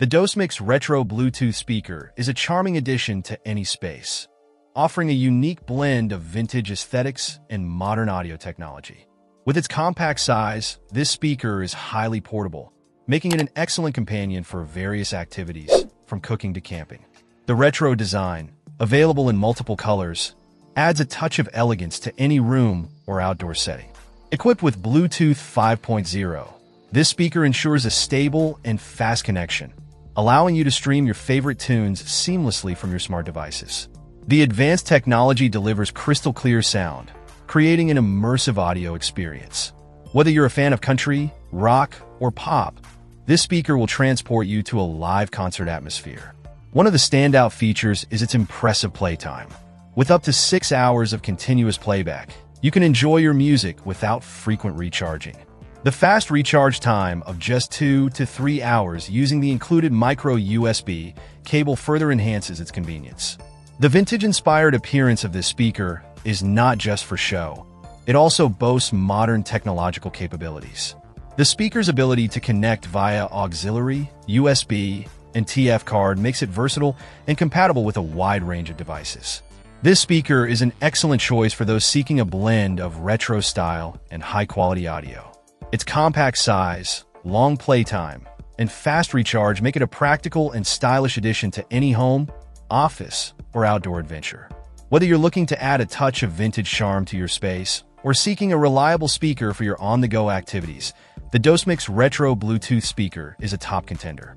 The Dosmix Retro Bluetooth speaker is a charming addition to any space, offering a unique blend of vintage aesthetics and modern audio technology. With its compact size, this speaker is highly portable, making it an excellent companion for various activities, from cooking to camping. The retro design, available in multiple colors, adds a touch of elegance to any room or outdoor setting. Equipped with Bluetooth 5.0, this speaker ensures a stable and fast connection, allowing you to stream your favorite tunes seamlessly from your smart devices. The advanced technology delivers crystal clear sound, creating an immersive audio experience. Whether you're a fan of country, rock, or pop, this speaker will transport you to a live concert atmosphere. One of the standout features is its impressive playtime. With up to six hours of continuous playback, you can enjoy your music without frequent recharging. The fast recharge time of just two to three hours using the included micro USB cable further enhances its convenience. The vintage-inspired appearance of this speaker is not just for show. It also boasts modern technological capabilities. The speaker's ability to connect via auxiliary, USB, and TF card makes it versatile and compatible with a wide range of devices. This speaker is an excellent choice for those seeking a blend of retro style and high-quality audio. Its compact size, long playtime, and fast recharge make it a practical and stylish addition to any home, office, or outdoor adventure. Whether you're looking to add a touch of vintage charm to your space or seeking a reliable speaker for your on-the-go activities, the Dosmix Retro Bluetooth speaker is a top contender.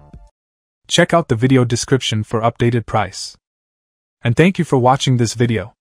Check out the video description for updated price. And thank you for watching this video.